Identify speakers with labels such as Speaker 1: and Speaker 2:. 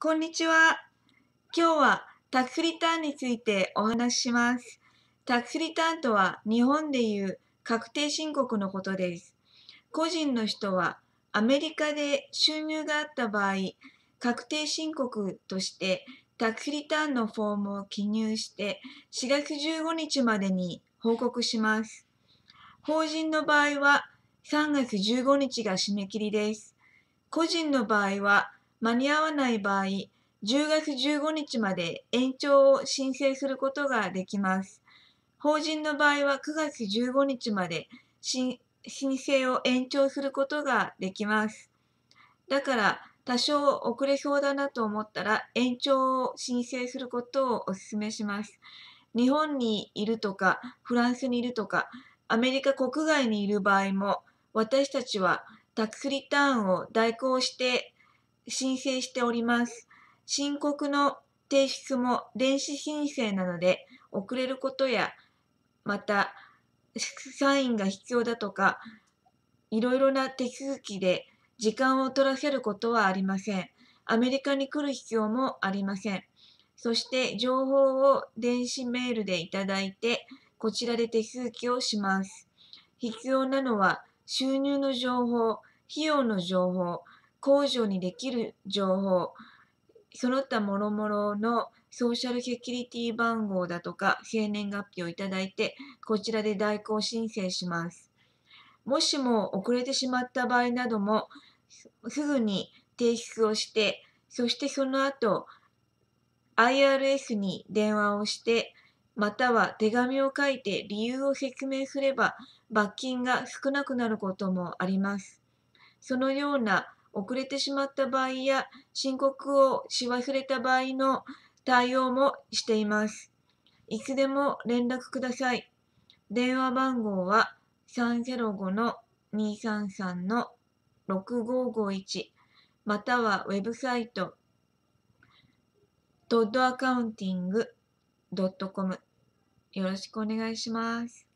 Speaker 1: こんにちは。今日はタックスリターンについてお話しします。タックスリターンとは日本でいう確定申告のことです。個人の人はアメリカで収入があった場合、確定申告としてタックスリターンのフォームを記入して4月15日までに報告します。法人の場合は3月15日が締め切りです。個人の場合は間に合わない場合、10月15日まで延長を申請することができます。法人の場合は9月15日まで申請を延長することができます。だから多少遅れそうだなと思ったら延長を申請することをお勧めします。日本にいるとかフランスにいるとかアメリカ国外にいる場合も私たちはタックスリターンを代行して申請しております。申告の提出も電子申請なので遅れることや、またサインが必要だとか、いろいろな手続きで時間を取らせることはありません。アメリカに来る必要もありません。そして情報を電子メールでいただいて、こちらで手続きをします。必要なのは収入の情報、費用の情報、控除にできる情報、その他諸々のソーシャルセキュリティ番号だとか生年月日をいただいて、こちらで代行申請します。もしも遅れてしまった場合なども、すぐに提出をして、そしてその後、IRS に電話をして、または手紙を書いて理由を説明すれば罰金が少なくなることもあります。そのような遅れてしまった場合や申告をし忘れた場合の対応もしています。いつでも連絡ください。電話番号は305-233-6551またはウェブサイトドッドアカウンティング .com よろしくお願いします。